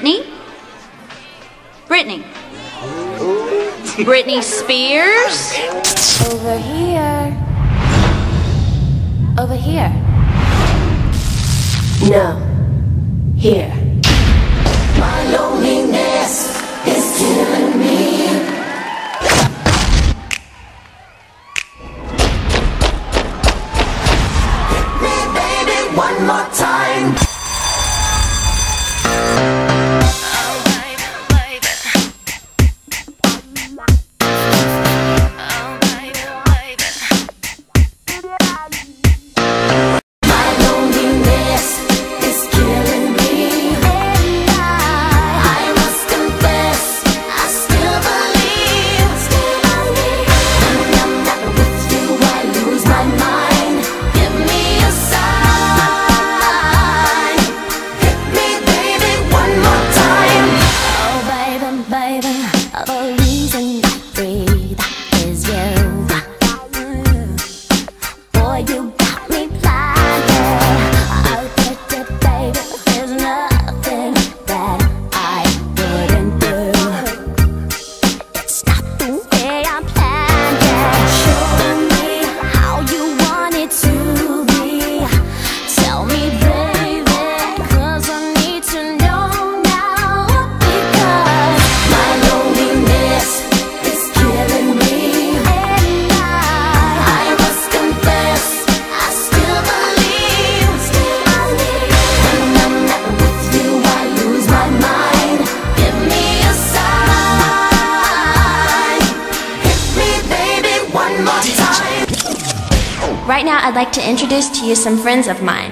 Britney? Brittany. Britney Spears? Over here. Over here. No. Here. My loneliness is killing me. Hit me, baby, one more time. Right now, I'd like to introduce to you some friends of mine.